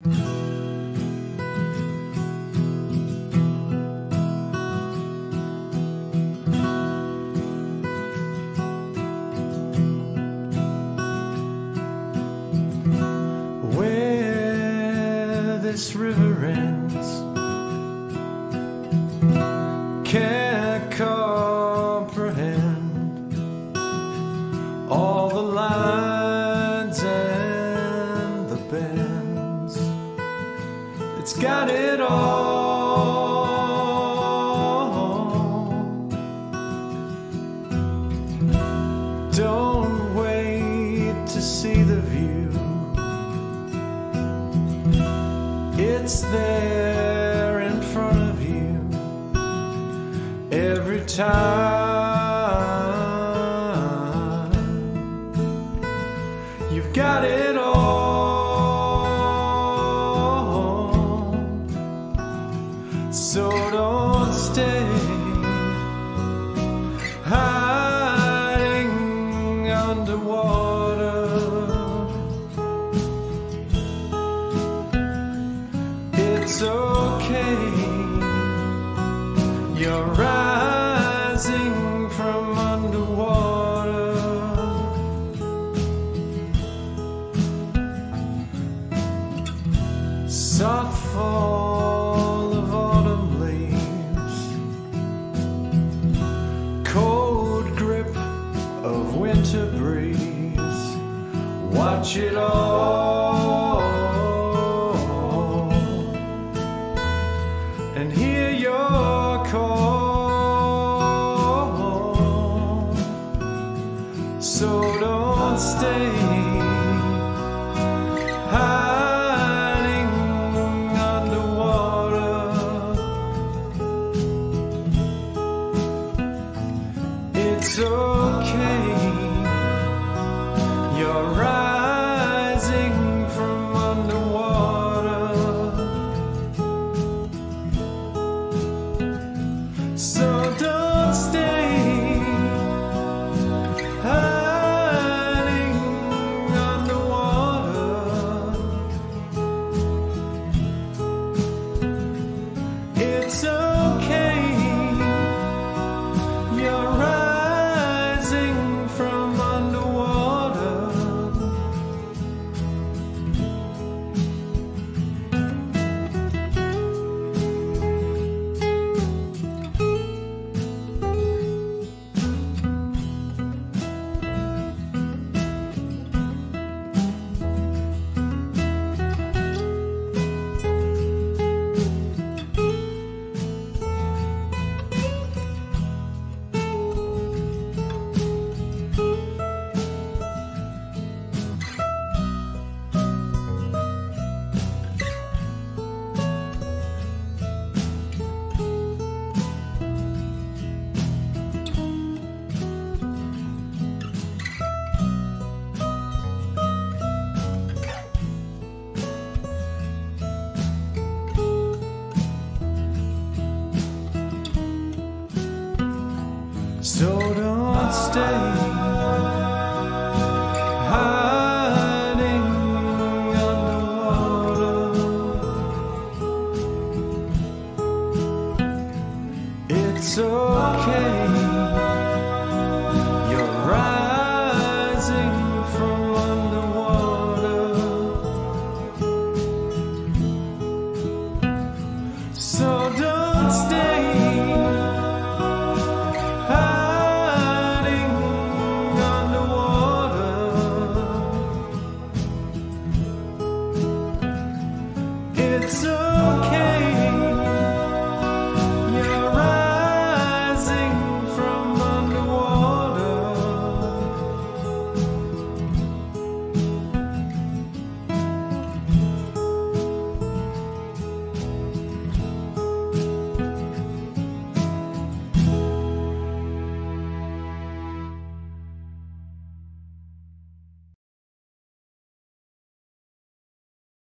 Where this river got it all. Don't wait to see the view. It's there in front of you every time. You've got it So don't stay hiding underwater. It's okay. You're rising from underwater. Soft fall winter breeze. Watch it all and hear your call. So don't stay hiding underwater. It's okay. You're rising So don't stay